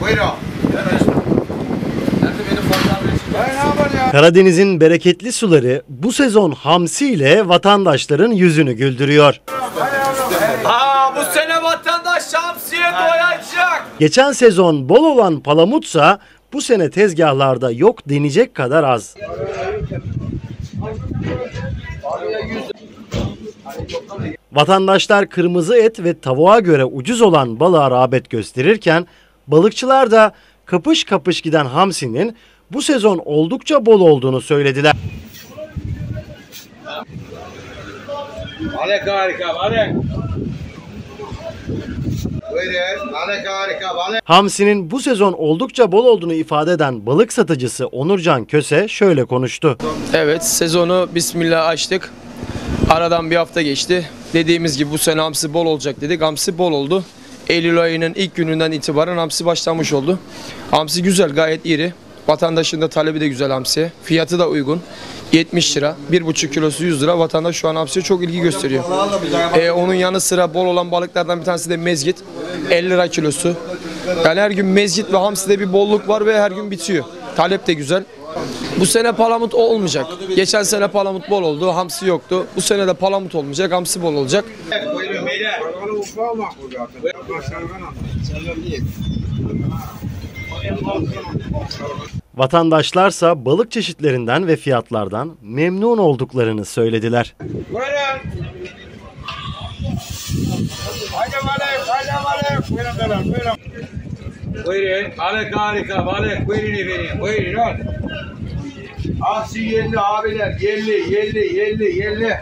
Buyurun. Karadeniz'in bereketli suları bu sezon hamsi ile vatandaşların yüzünü güldürüyor. Aa bu sene vatandaş şamsiye doyacak. Geçen sezon bol olan palamutsa bu sene tezgahlarda yok denecek kadar az. Vatandaşlar kırmızı et ve tavuğa göre ucuz olan balığa rağbet gösterirken balıkçılar da kapış kapış giden hamsinin bu sezon oldukça bol olduğunu söylediler. Balık harika balık. Buyurun. Balık harika balık. Hamsinin bu sezon oldukça bol olduğunu ifade eden balık satıcısı Onurcan Köse şöyle konuştu. Evet sezonu bismillah açtık. Aradan bir hafta geçti. Dediğimiz gibi bu sene hamsi bol olacak dedik. Hamsi bol oldu. Eylül ayının ilk gününden itibaren hamsi başlamış oldu. Hamsi güzel gayet iri. Vatandaşın da talebi de güzel hamsiye. Fiyatı da uygun. 70 lira. 1,5 kilosu 100 lira. Vatandaş şu an hamsiye çok ilgi gösteriyor. Ee, onun yanı sıra bol olan balıklardan bir tanesi de mezgit. 50 lira kilosu. Yani her gün mezgit ve hamside bir bolluk var ve her gün bitiyor. Talep de güzel. Bu sene palamut olmayacak. Geçen sene palamut bol oldu, hamsi yoktu. Bu sene de palamut olmayacak, hamsi bol olacak. Vatandaşlarsa balık çeşitlerinden ve fiyatlardan memnun olduklarını söylediler. Buyurun. Buyurun. Balık harika balık. Buyurun efendim. Buyurun. Aksi yerli abiler. Yerli yerli yerli yerli.